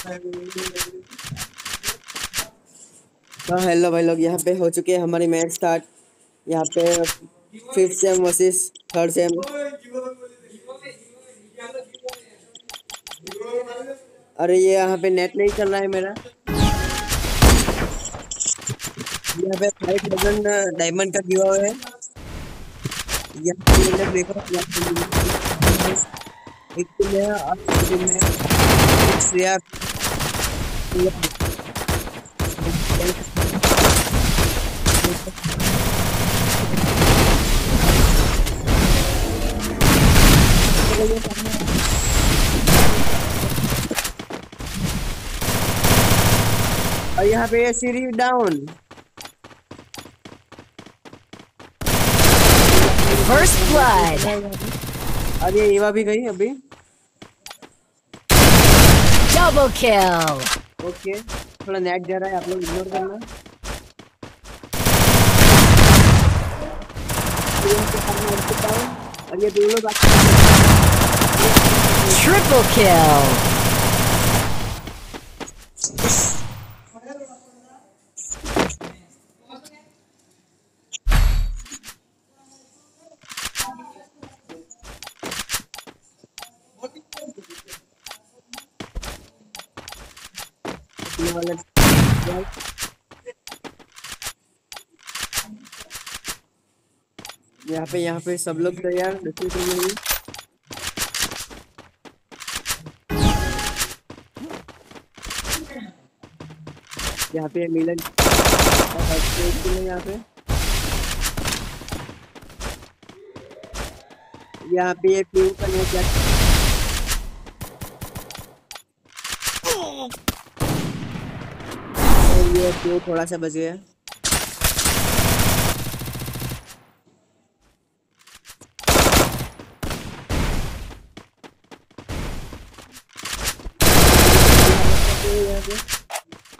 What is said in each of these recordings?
तो हेलो भाई लोग, यहाँ पे हो चुके हैं हमारी मैच स्टार्ट यहाँ पे fifth same versus third same अरे ये यहाँ पे नेट नहीं चल रहा है मेरा। यहाँ पे फाइव थाउज़ेंड डायमंड का गिवा है। यहाँ पे एक टीम है और टीम है श्रेया और यहाँ पे ये सीरी डाउन First blood. अरे ईवा भी गई अभी Double kill. ओके थोड़ा नेट जा रहा है, आप लोग इग्नोर करना और ये दो लोग Triple kill. यहाँ पे यहाँ पे सब लोग तैयार तुम लोग यहाँ पे मिलन यहाँ पे। यहाँ पे ये प्यू का नहीं क्या? ये प्यू थोड़ा सा बच गया यहाँ पे दो enemy काम- क्या हो गया क्या हो गया?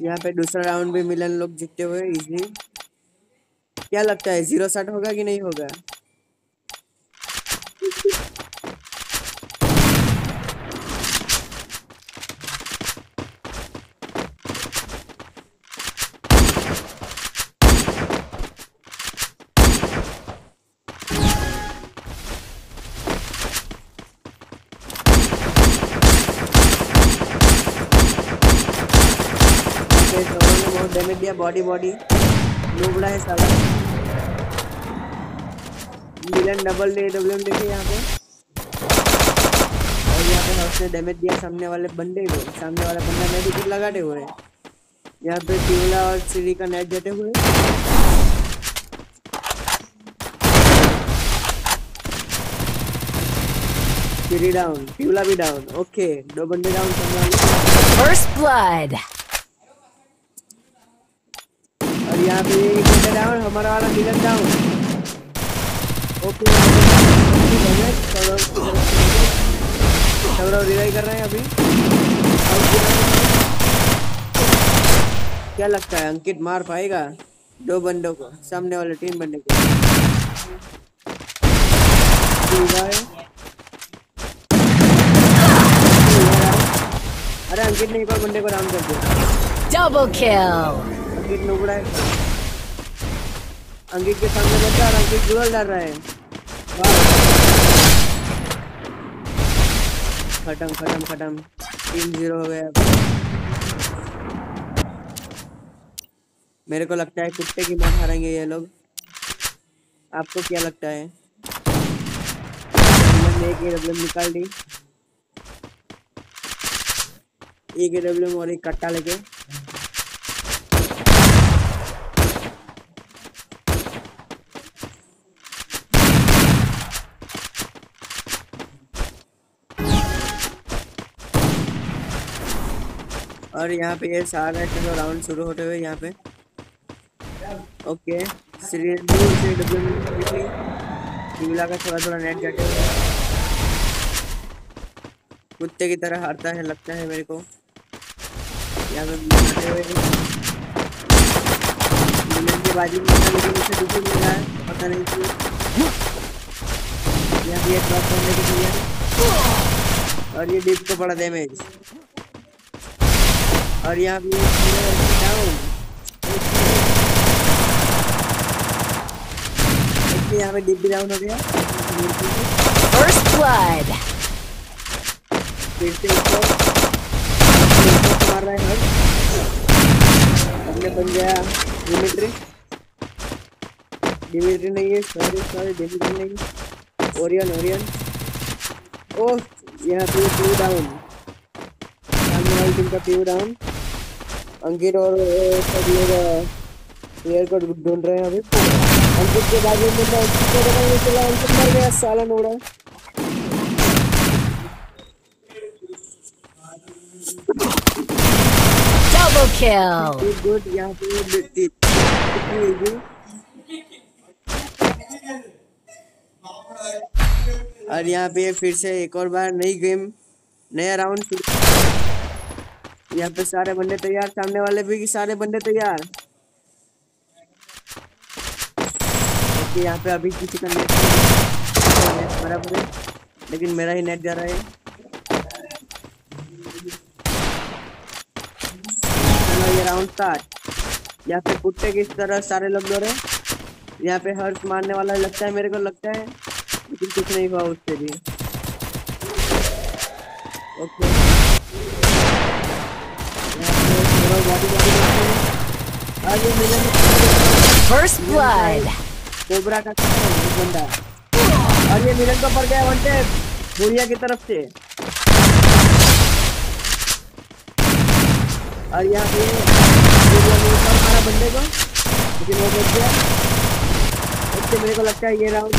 यहाँ पे दूसरा राउंड भी मिलन लोग जीतते हुए इजी क्या लगता है ज़ीरो शॉट होगा कि नहीं होगा पे सवाल बहुत दिया बॉडी बॉडी लुबड़ा है साला। मिलन डबल डे डब्ल्यू देखिए यहाँ पे। और यहाँ पे उसने डैमेज दिया सामने वाले बंदे को। सामने वाला बंदा मेडिकेट लगाते हुए। यहाँ पे ट्यूला और सीरी का नेट देते हुए। सीरी डाउन ट्यूला भी डाउन ओके दो बंदे डाउन सामने वाले First blood. और यहाँ पे बंदा डाउन हमारा वाला मिलन डाउन ओके कर रहे हैं अभी क्या लगता है, अंकित मार पाएगा दो बंदों को, सामने वाले तीन बंदे को? अरे, अंकित ने एक और बंदे को डाउन कर दिया। Double kill. अंकित नुबड़ा है। अंकित के सामने बच्चा और अंकित गोल डाल रहा है। खत्म खत्म खत्म। तीन ज़ीरो हो गया। मेरे को लगता है कुत्ते की मार हारेंगे ये लोग। आपको क्या लगता है? एक निकाल दी। एक डब्ल्यू और एक कट्टा लेके। और यहाँ पे ये सारा चलो राउंड शुरू होते हुए यहाँ पे। ओके का थोड़ा थोड़ा नेट जाते हुए। कुत्ते की तरह हारता है, लगता है मेरे को यहाँ पे जाते हुए विलन की बाजी में था, लेकिन मिल रहा है पता नहीं क्यों। यहाँ पे ये ड्रॉप करने की क्लियर और ये डिप को बड़ा डैमेज और यहाँ ये डाउन यहाँ पे डिप भी डाउन हो गया। First blood. फिर से इसको मार रहा है। बन गया डिमिट्री। डिमिट्री नहीं है सॉरी सॉरी डिमिट्री नहीं। Orion Orion. ओह यहाँ पे पीयू डाउन सामने वाली टीम का पीयू डाउन अंकित और सब लोग प्लेयर को ढूंढ रहे हैं अभी। अंकित के बाजू में बंदा अंकित को चला अंकित मर गया साला नोड़ा Double kill. कितनी इजी और यहाँ पे फिर से एक और बार नई गेम नया राउंड यहाँ पे सारे बंदे तैयार, सामने वाले भी सारे बंदे तैयार। यहाँ पे अभी किसी का नेट बराबर है। लेकिन मेरा ही नेट जा रहा है। ये राउंड स्टार्ट यहाँ पे कुत्ते की तरह सारे लोग दौड़े यहाँ पे हर्ष मारने वाला लगता है मेरे को लगता है। लेकिन कुछ नहीं हुआ उससे भी। ओके। First blood. कोबरा का बंदा। और ये मिलन को पड़ गया वन टेप बुढ़िया की तरफ़ से। और यहाँ पे ऊपर बंदे को, लेकिन वो बच गया। इससे मेरे को लगता है ये राउंड।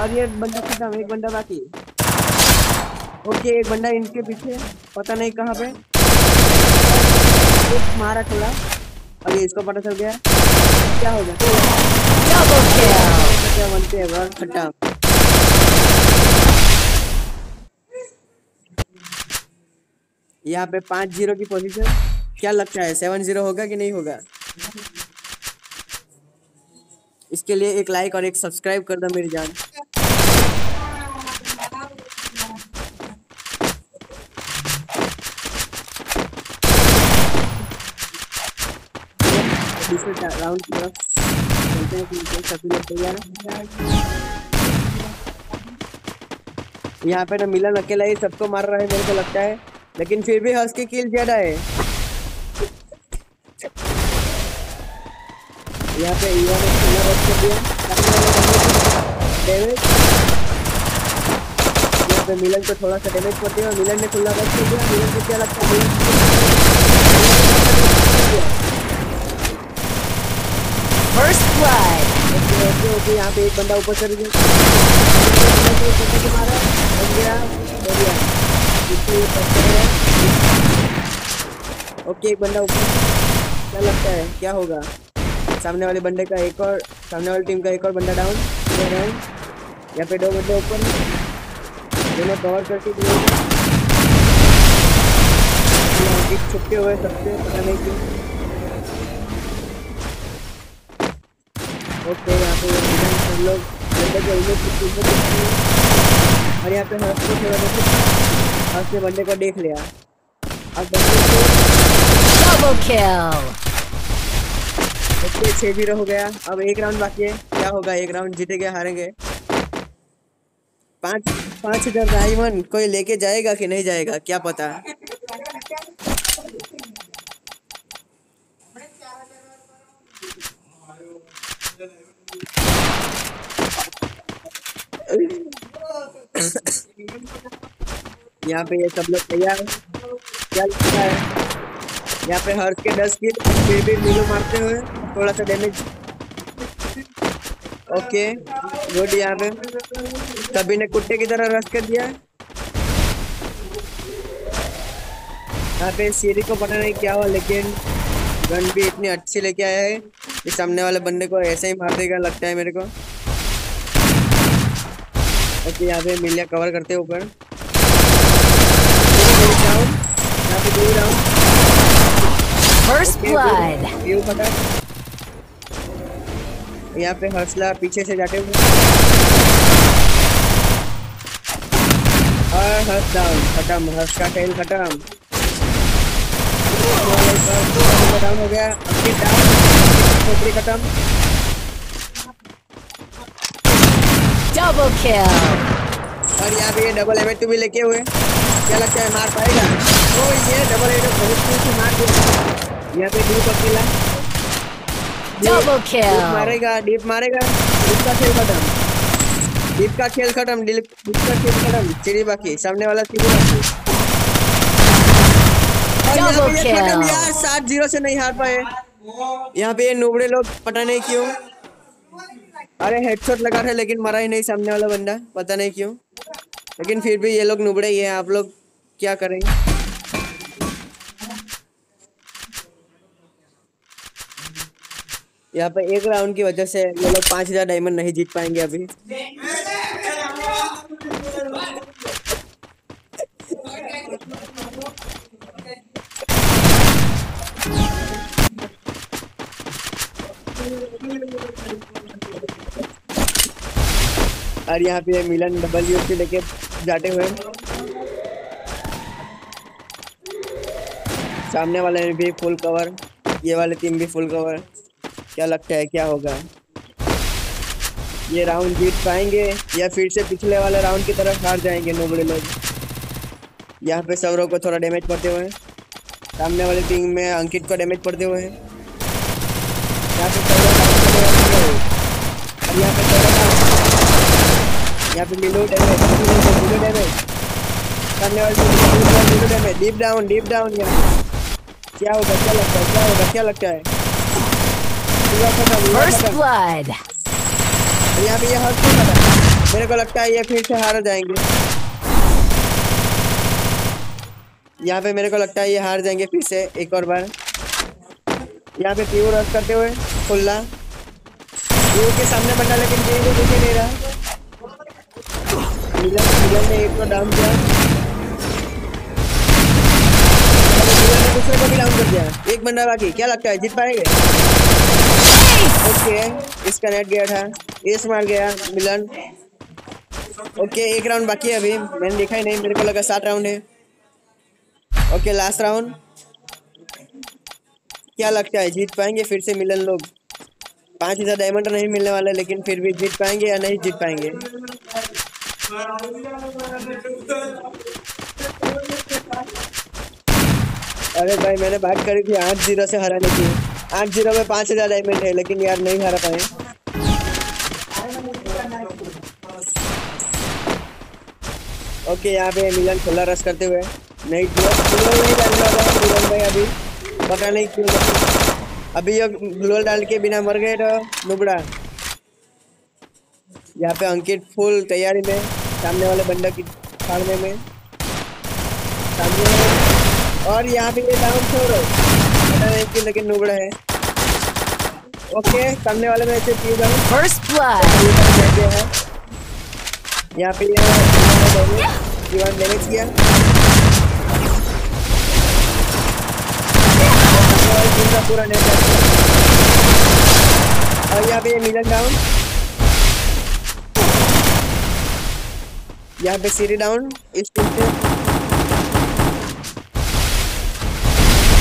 और ये बंदे खत्म एक बंदा बाकी ओके, एक बंदा इनके पीछे पता नहीं कहाँ पे। मारा थोड़ा, और ये इसको पता चल गया। क्या हो गया? Double kill. क्या बनते हैं बस खट्टा यहाँ पे पाँच ज़ीरो की पोजीशन क्या लगता है सेवन ज़ीरो होगा कि नहीं होगा? इसके लिए एक लाइक और एक सब्सक्राइब कर दो मेरी जान। राउंड की तरफ़ चलते हैं। से सभी लोग तैयार हैं यहाँ पे तो मिलन अकेला ही सबको मार रहा है, मेरे को लगता है। लेकिन फिर भी हर्ष की किल ज़्यादा है। यहाँ पे ने कर दिया। डैमेज यहाँ पे मिलन को थोड़ा सा डैमेज है और मिलन ने खुला रख कर दिया। मिलन को क्या लगता है मिलन First ओके यहाँ पे एक बंदा ऊपर। चढ़ गया ओके एक बंदा ऊपर क्या लगता है? क्या होगा? सामने वाले बंदे का एक और सामने वाली टीम का एक और बंदा डाउन यहाँ पे दो बंदे ऊपर। दोनों कवर करके दिए छुपके हुए सबसे, पता नहीं क्यों। ओके यहाँ पे सब लोग। और यहाँ पे हर्ष को थोड़ा देख हर्ष ने बंदे को देख लिया। अब बंदे को. ओके छः ज़ीरो हो गया। अब एक राउंड बाकी है। क्या होगा? एक राउंड जीतेंगे हारेंगे। पाँच पाँच हज़ार डायमंड कोई लेके जाएगा कि नहीं जाएगा? क्या पता? यहाँ पे ये सब लोग तैयार। क्या लगता है? यहाँ पे हर्ष के दस किल, फिर भी नीलू मारते हुए, थोड़ा सा डैमेज ओके गुड यहाँ पे। कभी ने कुत्ते की तरह रश कर दिया यहाँ पे सीरी को पता नहीं क्या हुआ, लेकिन गन भी इतनी अच्छी लेके आया है कि सामने वाले बंदे को ऐसे ही मार देगा, लगता है मेरे को। ओके यहाँ पे मिलिया कवर करते हैं ऊपर। यहाँ पे दूर डाउन First blood. व्यू पता यहाँ पे हौसला पीछे से जाते हुए। और हर्ष डाउन खत्म हर्ष का खेल खत्म। डाउन हो गया डाउन खोपड़ी खत्म। Double kill. और यहाँ पे ये डबल एम भी लेके हुए क्या लगता है मार पाएगा? ओ ये डबल एम बहुत से मार दिया यहाँ पे डीप अकेला डीप kill. मारेगा डीप मारेगा। डीप का खेल खत्म। डीप का खेल खत्म डीप का खेल खत्म। सीढ़ी बाकी सामने वाला सीढ़ी बाकी. यार सात ज़ीरो से नहीं हार पाए। यहाँ पे ये नुबड़े लोग पता नहीं क्यों अरे हेडशॉट लगा रहे लेकिन मरा ही नहीं सामने वाला बंदा। पता नहीं क्यों। लेकिन फिर भी ये लोग नुबड़े ही हैं। आप लोग क्या करेंगे यहाँ पे एक राउंड की वजह से ये लोग पाँच हज़ार डायमंड नहीं जीत पाएँगे अभी। और यहाँ पे मिलन डब्ल्यू से लेके जाते हुए सामने वाले भी फुल कवर ये वाले टीम भी फुल कवर क्या लगता है, क्या होगा? ये राउंड जीत पाएँगे या फिर से पिछले वाले राउंड की तरफ़ हार जाएँगे नोबड़े लोग? यहाँ पे सौरव को थोड़ा डैमेज पड़ते हुए, सामने वाली टीम में अंकित को डैमेज पड़ते हुए। यहाँ पे सौरव यहाँ पे सौरव। यहाँ पे मिलो डैमेज मिलो डैमेज सामने वाले मिलो damage Deep down Deep down यहाँ। क्या होगा क्या लगता है क्या होगा क्या लगता है? खत्म। blood. यहाँ पे ये हार क्यों खत्म? मेरे को लगता है ये फिर से हार जाएँगे। यहाँ पे मेरे को लगता है ये हार जाएँगे फिर से एक और बार। यहाँ पे पीयू रश करते हुए खुल्ला पीयू के सामने बंदा लेकिन पीयू को दिखे नहीं रहा। एक बंदा बाकी, क्या लगता है, जीत पाएँगे? ओके इसका नेट गया था। एस मार गया, मिलन। ओके एक राउंड बाकी है अभी। मैंने देखा ही नहीं, मेरे को लगा सात राउंड है। ओके लास्ट राउंड क्या लगता है, जीत पाएँगे फिर से मिलन लोग? पाँच हज़ार डायमंड नहीं मिलने वाले, लेकिन फिर भी जीत पाएँगे या नहीं जीत पाएँगे? अरे भाई, मैंने बात करी थी, आठ ज़ीरो से हराने की। आठ ज़ीरो में पाँच हज़ार डायमंड है, लेकिन यार नहीं हरा पाए। ओके, यहाँ पे मिलन खुला रस करते हुए। नहीं ग्लोल नहीं डालने वाला है मिलन भाई अभी। पता नहीं क्यों। अभी ये ग्लोल डाल के बिना मर गए तो नुबड़ा। यहाँ पे अंकित फुल तैयारी में सामने वाले बंदा की फाड़ने में। सामने और यहाँ पे ये डाउन छोड़ो पता लेकिन नुबड़ा है। ओके सामने वाले में ऐसे पी First blood. कहते यहाँ पे ये दीवान डैमेज किया। पूरा नेट और यहाँ पे ये मिलन डाउन यहाँ पे सीरी डाउन इस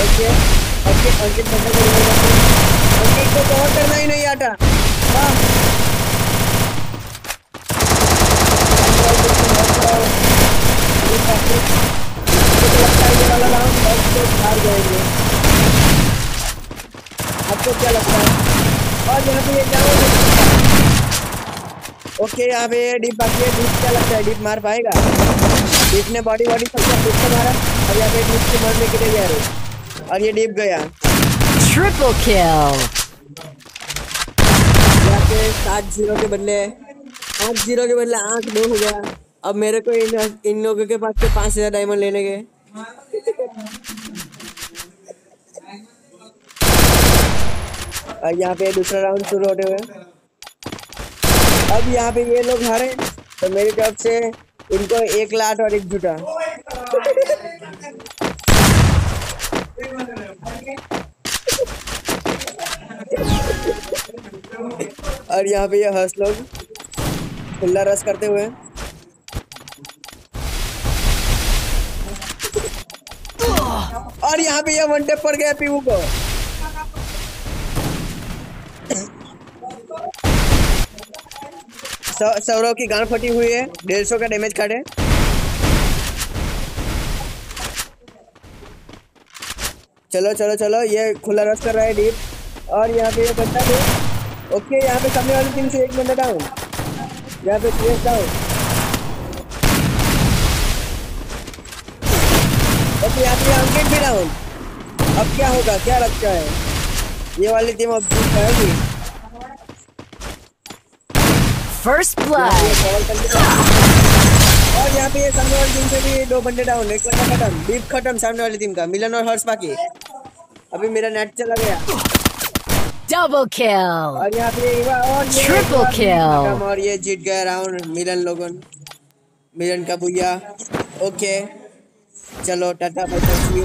ओके अंकित अंकित बंदा को revive करते हैं। अंकित को कवर करना ही नहीं वाह आपको क्या लगता है? और यहाँ पे ये क्या हो ओके यहाँ पे डीप बाकी है डीप क्या लगता है? डीप मार पाएगा? डीप ने बॉडी बॉडी सबका डीप से मारा और यहाँ पे डीप से मरने के लिए जा रहे और ये डीप गया। Triple kill. यहाँ पे सात ज़ीरो के बदले आठ ज़ीरो के बदले आठ दो हो गया। अब मेरे को इन इन लोगों के पास से पाँच हज़ार डायमंड लेने के। और यहाँ पे दूसरा राउंड शुरू होते हुए। अब यहाँ पे ये लोग हारे तो मेरी तरफ़ से इनको एक लाट और एक झूठा और यहाँ पे ये हर्ष लोग खुला रस करते हुए। और यहाँ पे ये वन टेप पड़ गया पीवू को। सौरव की गांड फटी हुई है, डेढ़ सौ का डैमेज है। चलो चलो चलो, ये खुला रस कर रहा है डीप और यहाँ पे ये बंदा भी ओके यहाँ पे सामने वाली टीम से एक बंदा डाउन यहाँ पे सीएस डाउन ओके यहाँ पे अंकित भी डाउन अब क्या होगा? क्या लगता है? ये वाली टीम अब जीत पाएगी First blood. कॉल और यहाँ पे सामने वाली टीम से भी दो बंदे डाउन एक बंदा खत्म डीप खत्म सामने वाली टीम का मिलन और हर्ष बाकी अभी मेरा नेट चला गया Double kill. और यहाँ पे और kill. खत्म और ये जीत गया राउंड मिलन लोगन मिलन का भैया ओके चलो टाटा बाय थैंक यू